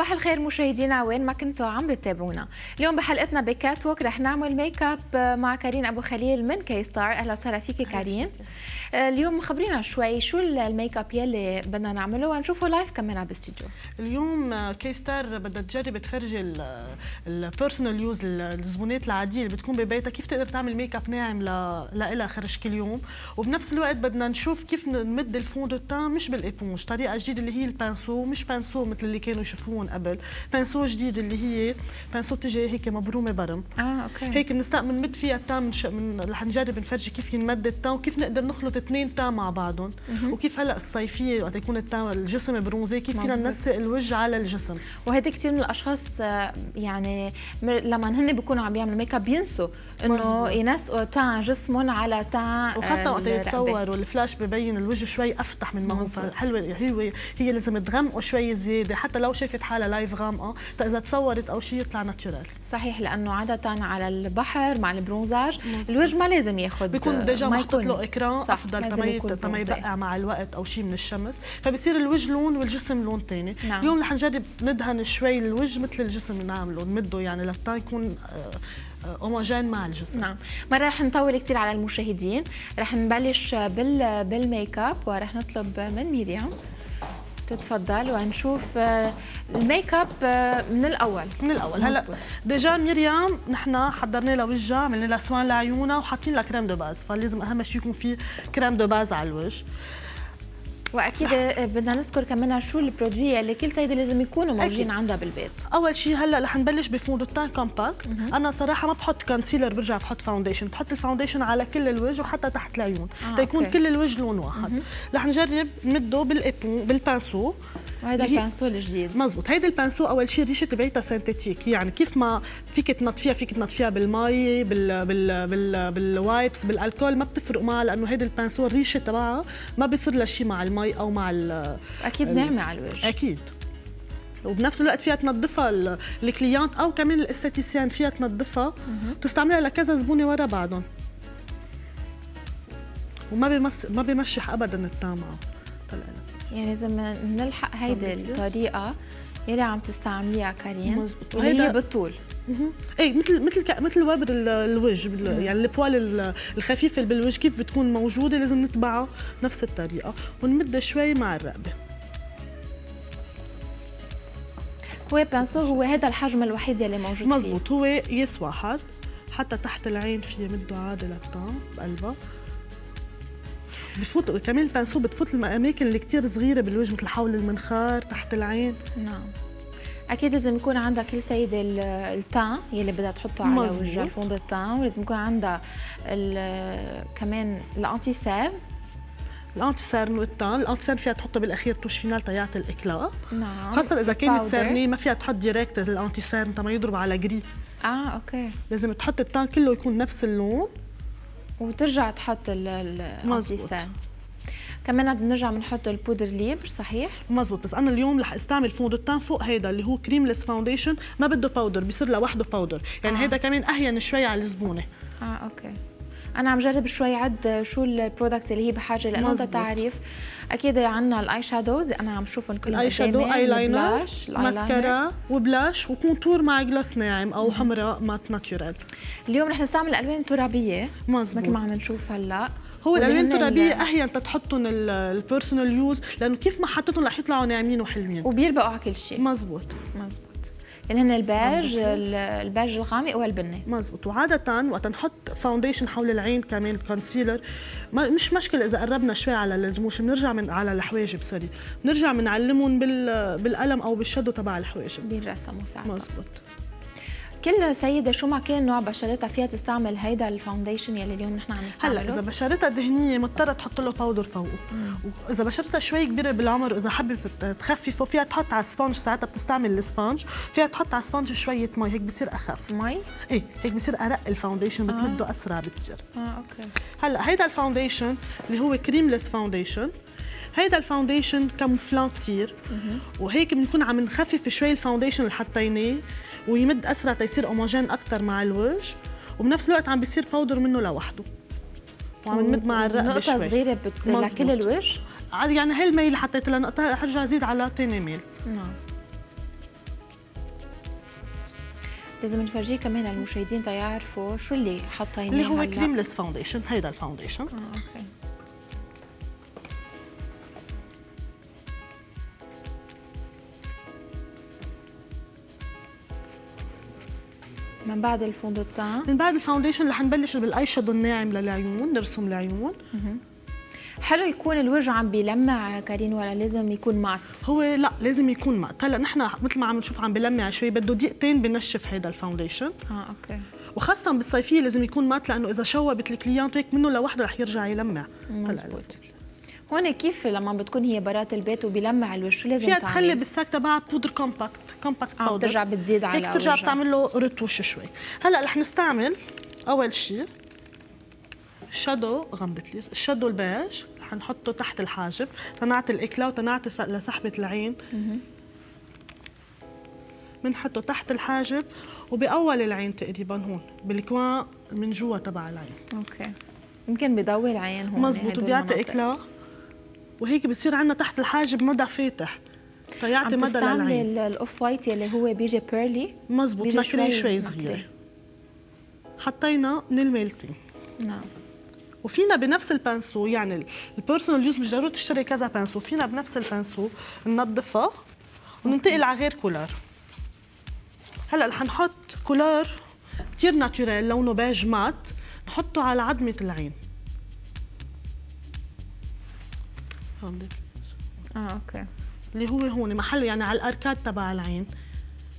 صباح الخير مشاهدينا وين ما كنتوا عم بتتابعونا. اليوم بحلقتنا ب Catwalk رح نعمل ميك اب مع كارين أبو خليل من كي ستار أهلا وسهلا فيكي كارين. اليوم خبرينا شوي شو الميك اب يلي بدنا نعمله ونشوفه live كمان بالاستوديو اليوم كي ستار بدها تجرب تفرجي ال personal use الزبونات العادية اللي بتكون ببيتها. كيف تقدر تعمل ميك اب ناعم لها خرج كل يوم؟ وبنفس الوقت بدنا نشوف كيف نمد ال fond de teint مش بال éponge طريقة جديدة اللي هي ال pinceau مش pinceau مثل اللي كانوا يشوفوهم قبل. pinceau جديد اللي هي pinceau تجي هيك مبرومة برم. آه OK. هيك بنستقبل بنمد فيها ال teint من, ش... من رح نجرب نفرجي كيف ينمد ال teint وكيف نقدر نخلط اثنين teint مع بعضهم. وكيف هلأ الصيفية وقت يكون ال teint الجسم برونزي كيف فينا ننسق الوجه على الجسم. وهيدا كثير من الأشخاص آه، يعني لما هن بيكونوا عم يعملوا ميك اب بينسوا إنه ينسقوا teint جسمهم على teint وخاصة وقت يتصوروا الفلاش ببين الوجه شوي أفتح من ما هو حلوة هي هي لازم تغمقه شوي زيادة حتى لو شافت حالها live غامقة إذا تصورت أو شيء يطلع natural صحيح لأنه عادة على البحر مع ال bronzage الوجه ما لازم ياخذ بيكون déjà محطوط له écran أفضل تما يبقع مع الوقت أو شيء من الشمس. فبصير الوجه لون والجسم لون ثاني نعم. اليوم رح نجرب ندهن شوي الوجه مثل الجسم نعمله نمده يعني للتا يكون homogène مع الجسم. نعم. ما رح نطول كثير على المشاهدين. رح نبلش بال بالميك اب ورح نطلب من ميريام تتفضل ونشوف آه، الميك أب آه، من الأول. من الأول. هلا déjà مريم نحن حضرنا لها وجهها عملنا لها soin لعيونها وحاطين لها crème de base فلازم أهم شيء يكون في crème de base على الوجه. وأكيد بدنا نذكر كمان شو ال produits اللي كل سيده لازم يكونوا موجودين عندها بالبيت. أول شيء هلأ رح نبلش ب fond de teint compact. أنا صراحة ما بحط concealer برجع بحط foundation بحط ال foundation على كل الوجه وحتى تحت العيون. آه تيكون كل الوجه لون واحد. رح نجرب نمده بال éponge بال pinceau وهذا ال pinceau الجديد. مزبوط. هيدي ال pinceau أول شيء ريشة تبعتها synthétique يعني كيف ما فيك تنظفيها فيك تنظفيها بالمي بال بال بال بال wipes بالألكول ما بتفرق معها لأنه هيدي ال pinceau الريشة تبعها ما بيصير لها شيء مع المي. أو مع أكيد ناعمه على الوجه أكيد. وبنفس الوقت فيها تنظفها ال cliente أو كمان ال esthéticienne فيها تنظفها. تستعملها لكذا زبونة ورا بعضهم. وما بيمس ما بيمشح ابدا التامعه يعني لازم نلحق هيدي الطريقة يلي عم تستعمليها كارين. مزبوط. وهي بالطول. إيه مثل مثل مثل وبر الوجه يعني ال poils الخفيفه اللي بالوجه كيف بتكون موجودة لازم نتبعها نفس الطريقة ونمدها شوي مع الرقبة. هو pinceau هو هذا الحجم الوحيد يلي موجود فيه. مزبوط هو size واحد. حتى تحت العين فيه مده عادي لبطان بقلبها بفوت كمان ال pinceau بتفوت الأماكن اللي كثير صغيرة بالوجه مثل حول المنخار تحت العين. نعم. أكيد لازم يكون عندها كل سيده ال teint يلي بدها تحطه على وجهها ال fond de teint ولازم يكون عندها كمان ال anti-cerne ال anti-cerne وال teint ال anti-cerne فيها تحطها بالأخير touche finale تيعطي ال éclat نعم. خاصة إذا كانت cernée ما فيها تحط direct ال anti-cerne تما يضرب على جري آه OK. لازم تحط ال teint كله يكون نفس اللون. وترجع تحط ال anti-cerne كمان بنرجع بنحط ال poudre libre صحيح؟ مزبوط بس أنا اليوم رح أستعمل fond التان فوق هيدا اللي هو creamless foundation ما بده powder بيصير لوحده powder يعني آه. هيدا كمان أهين شوي على الزبونة. آه OK. أنا عم جرب شوي عد شو ال products اللي هي بحاجة لأنه أنت تعرف أكيد عندنا ال eye shadows أنا عم شوفهم كلهم ال eye shadow eyeliner mascara و blush و contour مع gloss ناعم أو حمراء matte natural. اليوم رح نستعمل الالوان الترابيه مزبوط. مثل ما عم نشوف هلأ. هو الألوان الترابية اهين تتحطهم ال personal use لأنه كيف ما حطيتهم رح يطلعوا ناعمين وحلوين. وبيلبقوا على كل شيء. مزبوط. مزبوط. اللي هن ال beige ال beige الغامق والبني. مزبوط وعادة وقت نحط foundation حول العين كمان concealer ما مش مشكلة إذا قربنا شوي على الرموش بنرجع من على الحواجب sorry بنرجع بنعلمهم بالقلم أو بال shadow تبع الحواجب. بينرسموا ساعتها مزبوط كل سيدة شو ما كان نوع بشرتها فيها تستعمل هيدا ال foundation يلي اليوم نحن عم نستعمله. هلا إذا بشرتها دهنية مضطرة تحط له powder فوقه وإذا بشرتها شوي كبيرة بالعمر وإذا حابة تخففه فيها تحط على ال sponge ساعتها بتستعمل ال sponge فيها تحط على ال sponge شوية مي هيك بصير أخف. مي؟ إيه هيك بصير أرق ال foundation بتمده آه. أسرع بكثير. آه OK. هلا هيدا ال foundation اللي هو creamless foundation هيدا ال foundation camouflant كثير وهيك بنكون عم نخفف شوي ال foundation اللي حطيناه ويمد أسرع تيصير homogène أكثر مع الوجه وبنفس الوقت عم بيصير powder منه لوحده. وعم نمد مع الرقبة شوي. نقطة صغيرة بت... لكل الوجه؟ يعني هي الميل اللي حطيت لها نقطة رح ارجع ازيد على ثاني ميل. نعم. لازم نفرجيه كمان المشاهدين تيعرفوا شو اللي حاطينه اللي هو creamless foundation هيدا ال foundation آه OK. من بعد ال fond de teint من بعد ال foundation رح نبلش بال eye shadow الناعم للعيون نرسم العيون. حلو يكون الوجه عم بيلمع كارين ولا لازم يكون matte؟ هو لا لازم يكون matte. هلا نحن مثل ما عم نشوف عم بلمع شوي بده دقيقتين بنشف هيدا ال foundation. آه okay. وخاصة بالصيفية لازم يكون matte لأنه إذا شوبت ال cliente هيك منه لوحده رح يرجع يلمع. مزبوط. هون كيف لما بتكون هي برات البيت وبيلمع الوجه شو لازم فيها؟ تخلي بال sac تبعها poudre compacte compact powder بترجع بتزيد على هيك ترجع وجهها. بتعمل له رتوش شوي. هلا رح نستعمل أول شيء shadow غمضي please ال shadow البيج. رح نحطه تحت الحاجب تنعطي ال éclat وتنعطي لسحبة العين. بنحطه تحت الحاجب وبأول العين تقريبا هون بال coin من جوا تبع العين. okay. يمكن بضوي العين هون مزبوط هدول وبيعطي. éclat وهيك بصير عندنا تحت الحاجب مدى فاتح. تيعطي مدى للعين. ال- ال off-white يلي هو بيجي perlé مزبوط بيجي nacré شوي. صغيرة. حطينا الميلتين نعم. وفينا بنفس ال pinceau يعني ال personal use مش ضروري تشتري كذا pinceau فينا بنفس ال pinceau ننظفها وننتقل على غير color هلأ رح نحط color كثير naturel لونه بيج mat نحطه على عظمة العين. فهمت آه okay. اللي هو هون محله يعني على ال arcade تبع العين.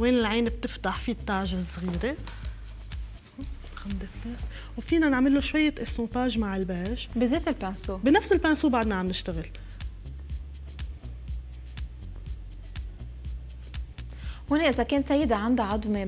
وين العين بتفتح؟ في التاج الصغيرة. وفينا نعمل له شوية estompage مع البيج بذات ال pinceau بنفس ال pinceau بعدنا عم نشتغل. هون إذا كانت سيدة عندها عظمة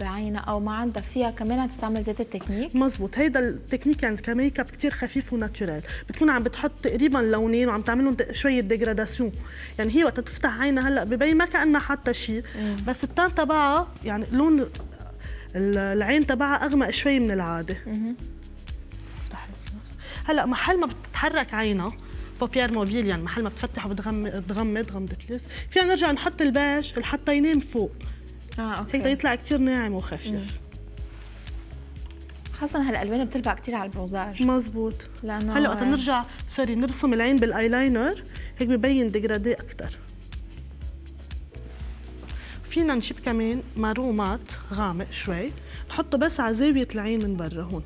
بعينها أو ما عندها فيها كمان تستعمل زيت التكنيك. مزبوط هيدا التكنيك يعني كميك اب كثير خفيف و natural بتكون عم بتحط تقريبا لونين وعم تعمل لهم شوية dégradation يعني هي وقت تفتح عينها هلأ ببين ما كأنها حاطة شيء. بس ال teint تبعها يعني لون ال- العين تبعها أغمق شوي من العادة. هلأ محل ما بتتحرك عينها paupière mobile يعني محل ما بتفتح وبتغمض تغمض غمضي please فينا نرجع نحط البيج اللي حطيناه من فوق. آه هيك okay يطلع كثير ناعم وخفيف. خاصة هالألوان بتلبق كثير على ال bronzage مزبوط. لأنه هلأ وقت نرجع sorry نرسم العين بالأيلاينر هيك ببين dégradé أكثر فينا نجيب كمان marron mat غامق شوي. نحطه بس على زاوية العين من برا هون.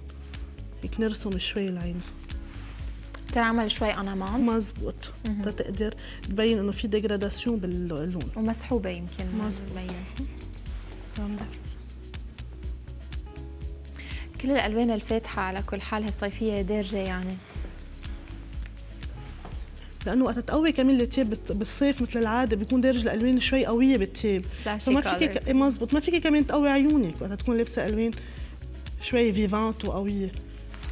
هيك نرسم شوي العين. تنعمل شوي en amande مزبوط تقدر تبين انه في dégradation باللون. ومسحوبة يمكن. مزبوط. مبين كل الألوان الفاتحة على كل حال هالصيفيه دارجة يعني. لأنه وقت تقوي كمان التياب بالصيف مثل العادة بيكون دارج الألوان شوي قوية بالتياب. فما فيك. ك... مزبوط ما فيك كمان تقوي عيونك وقت تكون لابسة ألوان شوي فيفانت وقوية.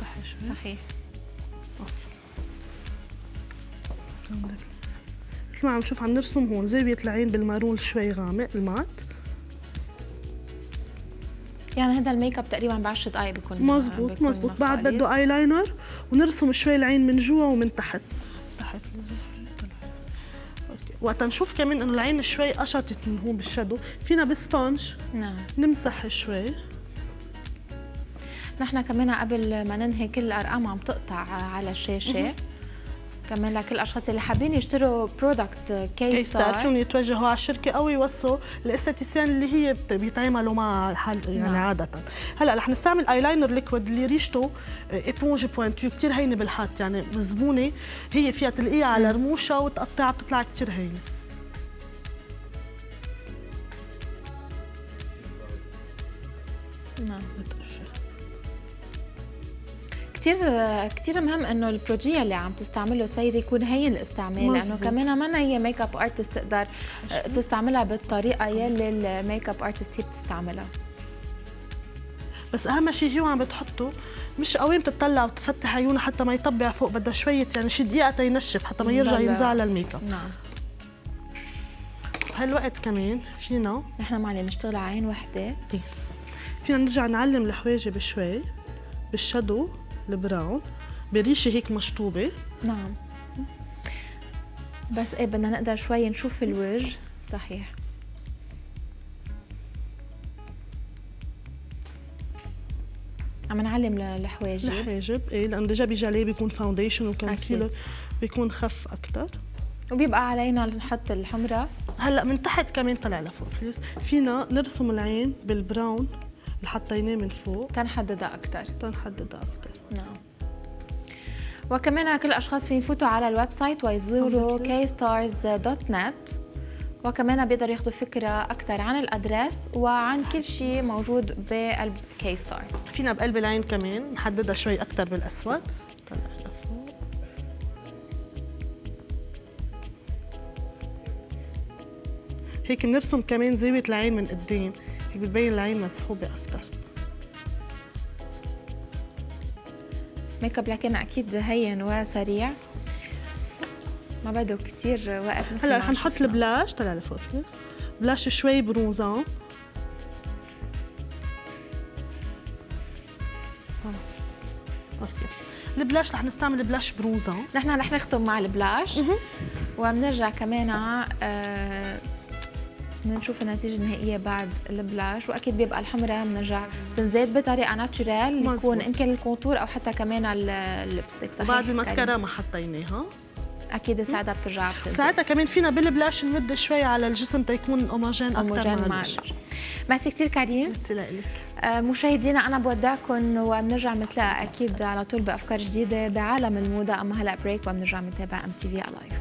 افتحي مثل ما عم نشوف عم نرسم هون زاويه العين بالمارون شوي غامق المات. يعني هذا الميك اب تقريبا ب 10 دقائق بيكون مزبوط. مزبوط بعد. بده ايلاينر ونرسم شوي العين من جوا ومن تحت. تحت. okay. وقت نشوف كمان إنه العين شوي قشطت من هون بال shadow. فينا ب sponge. نعم. نمسح شوي. نحن كمان قبل ما ننهي كل الأرقام عم تقطع على الشاشة. كمان لكل الأشخاص اللي حابين يشتروا product كي كي ستار ستار فيهم يتوجهوا على الشركة أو يوصوا ال esthéticienne اللي هي بيتعاملوا مع حال يعني نعم. عادة. هلأ رح نستعمل eyeliner liquid اللي ريشته éponge pointue كثير هينة بالحط يعني الزبونه هي فيها تلقيها على رموشها وتقطعها بتطلع كثير هينة. نعم. كثير كثير مهم إنه ال produit اللي عم تستعمله السيده يكون هين الاستعمال لأنه. كمان ما هي make-up artist تقدر تستعملها بالطريقة يلي ال make-up artist هي بتستعملها. بس أهم شيء هو عم بتحطه مش قوي بتطلع وتفتح عيونها حتى ما يطبع فوق بدها شوية يعني شي دقيقة تينشف حتى ما يرجع. ينزع للميك اب نعم. بهالوقت كمان فينا نحن معنا نشتغل على عين وحدة. فينا نرجع نعلم الحواجب شوي بال shadow. ال brown بريشة هيك مشطوبة. نعم. بس إيه بدنا نقدر شوي نشوف الوجه. صحيح. عم نعلم الحواجب الحاجب إيه لأنه déjà بيجي عليه بيكون foundation و concealer بيكون خف أكثر وبيبقى علينا نحط الحمرة هلأ من تحت كمان طلع لفوق فينا نرسم العين بال brown اللي حطيناه من فوق. تنحددها أكثر تنحددها أكثر نعم. وكمان كل الأشخاص فين يفوتوا على ال website ويزوروا kstars.net وكمان بيقدروا ياخذوا فكرة أكثر عن ال address وعن كل شيء موجود بقلب كي ستار فينا بقلب العين كمان نحددها شوي أكثر بالأسود. هيك بنرسم كمان زاوية العين من قدام هيك بتبين العين مسحوبة أكثر ميك أب لكن أكيد هين وسريع. ما بده كثير وقت هلا رح نحط ال blush طلع لفوق blush شوي bronzant. ال blush رح نستعمل blush bronzant. نحن رح نختم مع ال blush. وبنرجع كمان آه بنشوف النتيجة النهائية بعد ال blush وأكيد بيبقى الحمرة بنرجع بنزيد بطريقة natural يكون إن كان ال contour أو حتى كمان ال lipstick صحيح وبعد الماسكارا ما حطيناها. أكيد ساعتها بترجع ساعتها كمان فينا بال blush نمد شوي على الجسم تيكون homogène أكثر مع ميرسي كثير كريم. ميرسي لك آه مشاهدينا أنا بودعكم وبنرجع نتلاقى أكيد على طول بأفكار جديدة بعالم الموضة أما هلأ break وبنرجع بنتابع ام تي في live